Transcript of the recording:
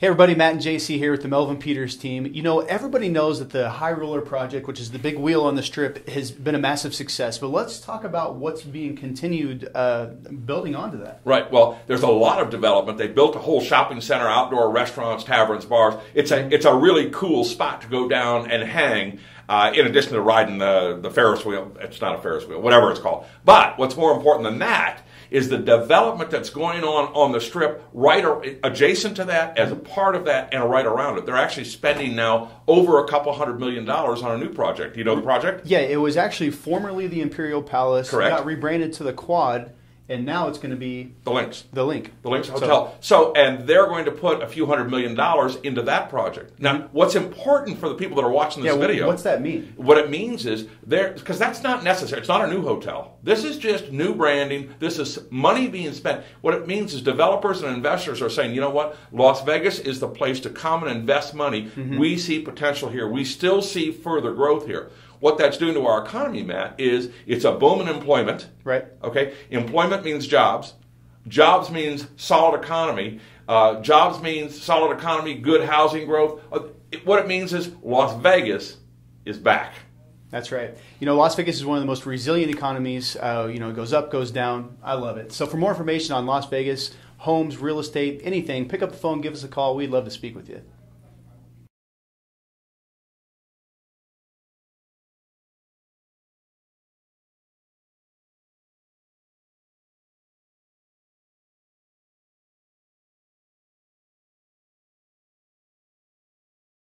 Hey everybody, Matt and JC here with the Melvin Peters team. You know, everybody knows that the High Roller project, which is the big wheel on the strip, has been a massive success. But let's talk about what's being continued uh, building onto that. Right. Well, there's a lot of development. They built a whole shopping center, outdoor restaurants, taverns, bars. It's a it's a really cool spot to go down and hang. Uh, in addition to riding the the Ferris wheel, it's not a Ferris wheel, whatever it's called. But what's more important than that is the development that's going on on the strip right or, adjacent to that, as a part of that, and right around it. They're actually spending now over a couple hundred million dollars on a new project. You know the project? Yeah, it was actually formerly the Imperial Palace. Correct. Got rebranded to the Quad, and now it's going to be The links. the Linq. The Links Hotel. So, and they're going to put a few hundred million dollars into that project. Now, what's important for the people that are watching this yeah, video? what's that mean? What it means is there because that's not necessary. It's not a new hotel. This is just new branding. This is money being spent. What it means is developers and investors are saying, you know what, Las Vegas is the place to come and invest money. Mm-hmm. We see potential here. We still see further growth here. What that's doing to our economy, Matt, is it's a boom in employment. Right. Okay, employment means jobs. Jobs means solid economy. Uh, jobs means solid economy, good housing growth. Uh, it- what it means is Las Vegas is back. That's right. You know, Las Vegas is one of the most resilient economies. Uh, you know, it goes up, goes down. I love it. So, for more information on Las Vegas, homes, real estate, anything, pick up the phone, give us a call. We'd love to speak with you.